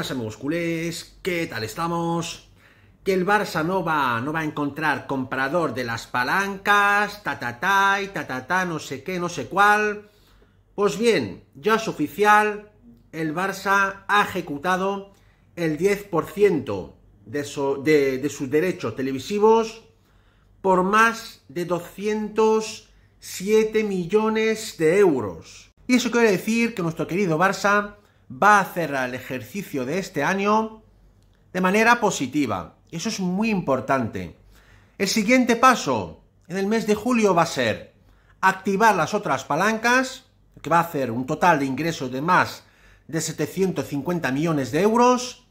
buenas amigos ¿qué tal estamos? Que el Barça no va, no va a encontrar comprador de las palancas, ta y ta, no sé qué, no sé cuál. Pues bien, ya es oficial, el Barça ha ejecutado el 10% de, de sus derechos televisivos por más de 207 millones de euros. Y eso quiere decir que nuestro querido Barça va a cerrar el ejercicio de este año de manera positiva. Eso es muy importante. El siguiente paso en el mes de julio va a ser activar las otras palancas, que va a hacer un total de ingresos de más de 750 millones de euros,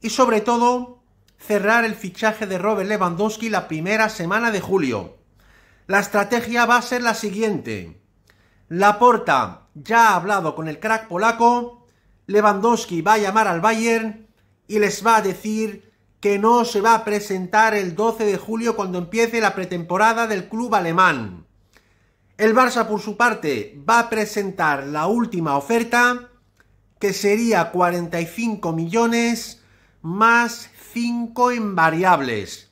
y sobre todo cerrar el fichaje de Robert Lewandowski la primera semana de julio. La estrategia va a ser la siguiente. Laporta ya ha hablado con el crack polaco Lewandowski va a llamar al Bayern y les va a decir que no se va a presentar el 12 de julio cuando empiece la pretemporada del club alemán. El Barça, por su parte, va a presentar la última oferta, que sería 45 millones más 5 en variables.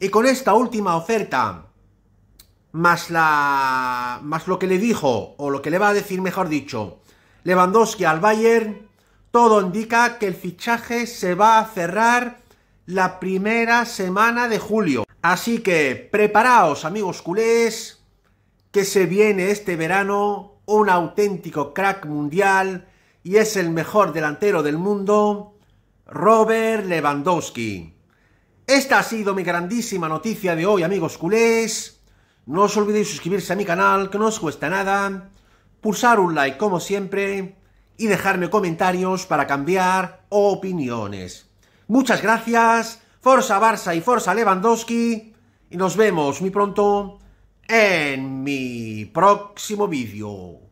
Y con esta última oferta, más la. más lo que le dijo, o lo que le va a decir, mejor dicho, Lewandowski al Bayern, todo indica que el fichaje se va a cerrar la primera semana de julio. Así que preparaos amigos culés, que se viene este verano un auténtico crack mundial y es el mejor delantero del mundo, Robert Lewandowski. Esta ha sido mi grandísima noticia de hoy amigos culés. No os olvidéis suscribirse a mi canal, que no os cuesta nada pulsar un like como siempre y dejarme comentarios para cambiar opiniones. Muchas gracias, Forza Barça y Forza Lewandowski, y nos vemos muy pronto en mi próximo vídeo.